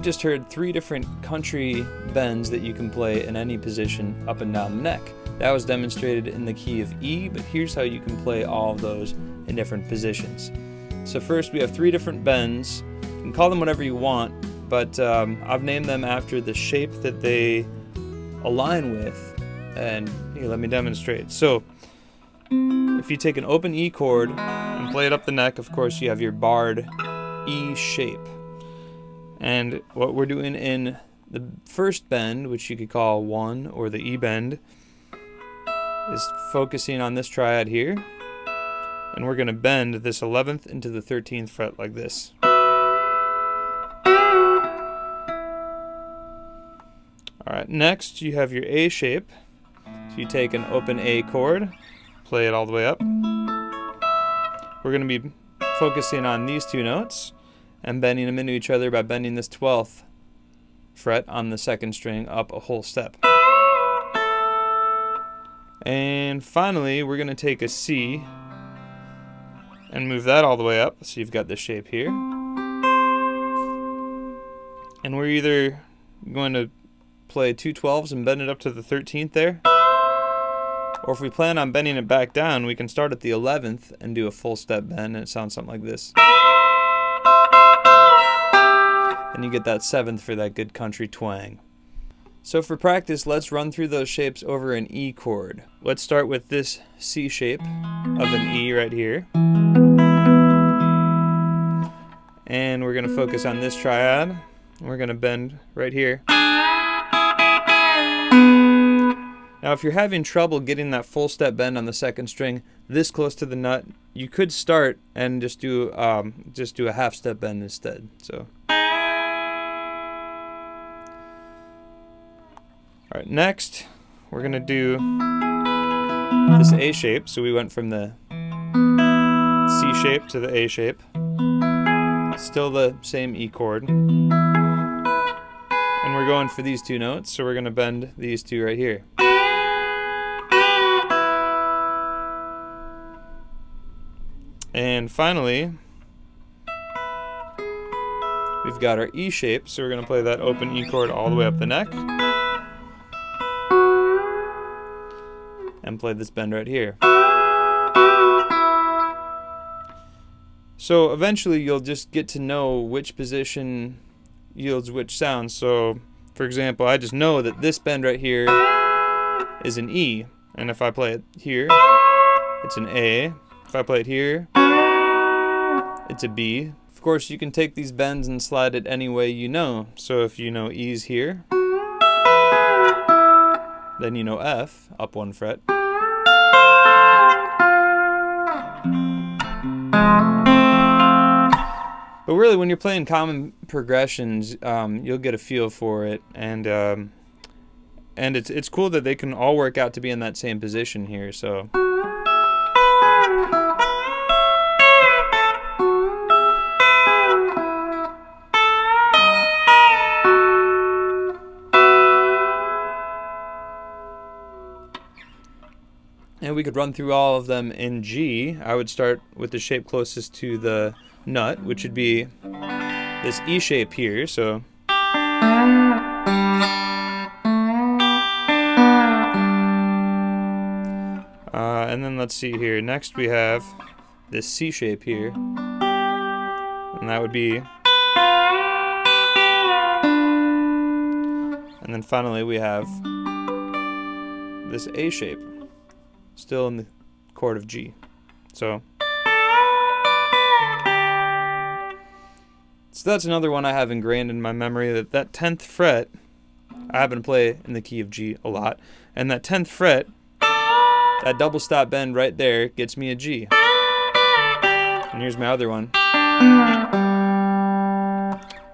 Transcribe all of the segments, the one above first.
just heard three different country bends that you can play in any position up and down the neck. That was demonstrated in the key of E, but here's how you can play all of those in different positions. So first we have three different bends. You can call them whatever you want, but um, I've named them after the shape that they align with. And here, let me demonstrate. So if you take an open E chord and play it up the neck, of course you have your barred E shape. And what we're doing in the first bend, which you could call 1 or the E bend, is focusing on this triad here. And we're going to bend this 11th into the 13th fret like this. Alright, next you have your A shape. So you take an open A chord, play it all the way up. We're going to be focusing on these two notes and bending them into each other by bending this 12th fret on the second string up a whole step. And finally, we're going to take a C and move that all the way up. So you've got this shape here. And we're either going to play two 12s and bend it up to the 13th there. Or if we plan on bending it back down, we can start at the 11th and do a full step bend and it sounds something like this. And you get that 7th for that good country twang. So for practice, let's run through those shapes over an E chord. Let's start with this C shape of an E right here. And we're going to focus on this triad. We're going to bend right here. Now if you're having trouble getting that full step bend on the second string this close to the nut, you could start and just do um, just do a half step bend instead. So. Alright, next we're to do this A shape. So we went from the C shape to the A shape. Still the same E chord. And we're going for these two notes, so we're to bend these two right here. And finally, we've got our E shape, so we're to play that open E chord all the way up the neck. And play this bend right here. So eventually you'll just get to know which position yields which sound. So for example, I just know that this bend right here is an E. And if I play it here, it's an A. If I play it here, it's a B. Of course, you can take these bends and slide it any way you know. So if you know E's here, then you know F, up one fret. But really, when you're playing common progressions, um, you'll get a feel for it, and um, and it's it's cool that they can all work out to be in that same position here. So. And we could run through all of them in G. I would start with the shape closest to the nut, which would be this E shape here. So uh, and then let's see here. Next we have this C shape here, and that would be. And then finally we have this A shape, still in the chord of G. So. So that's another one I have ingrained in my memory that that 10th fret, I happen to play in the key of G a lot, and that 10th fret, that double stop bend right there gets me a G. And here's my other one.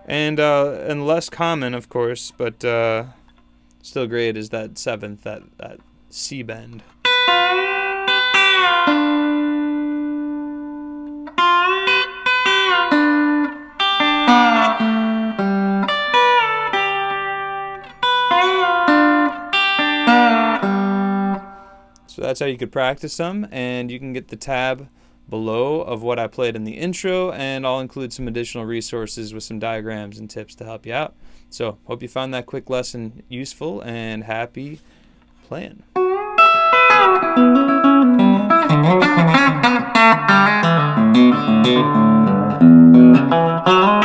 And uh, and less common, of course, but uh, still great is that seventh, that that C bend. that's how you could practice them. And you can get the tab below of what I played in the intro. And I'll include some additional resources with some diagrams and tips to help you out. So hope you found that quick lesson useful and happy playing.